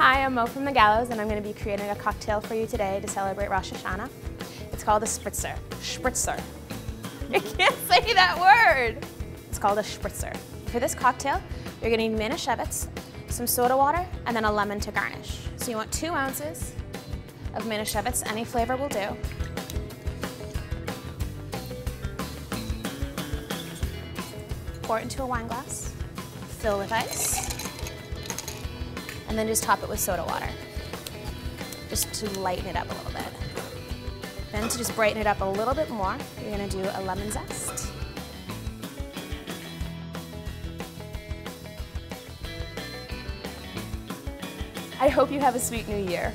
Hi, I'm Mo from The Gallows and I'm going to be creating a cocktail for you today to celebrate Rosh Hashanah. It's called a spritzer. Spritzer. I can't say that word. It's called a spritzer. For this cocktail, you're going to need Manischewitz, some soda water, and then a lemon to garnish. So you want two ounces of Manischewitz, any flavor will do. Pour it into a wine glass, fill with ice, and then just top it with soda water, just to lighten it up a little bit. Then to just brighten it up a little bit more, you're gonna do a lemon zest. I hope you have a sweet new year.